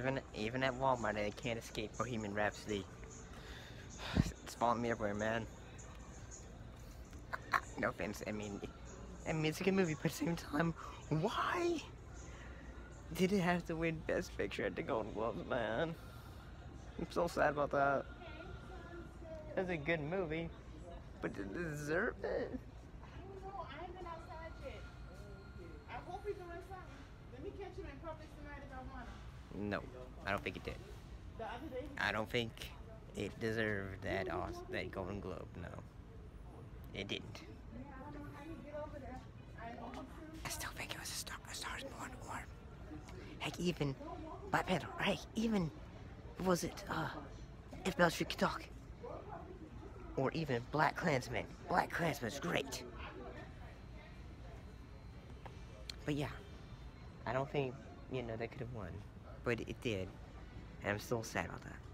Even even at Walmart, I can't escape Bohemian Rhapsody. It's following me everywhere, man. No offense. I mean, I mean it's a good movie, but at the same time, why did it have to win Best Picture at the Golden Globes, man? I'm so sad about that. It's a good movie, but did it deserve it? Let me catch him in public tonight if I want to. No, I don't think it did. I don't think it deserved that Os- that Golden Globe. No, it didn't. I still think it was a Star, a Stars Born or heck even Black Panther. Right? Even was it uh if Beale Street could talk, or even Black Klansman. Black Klansman's great. But yeah, I don't think you know they could have won, but it did, and I'm still sad about that.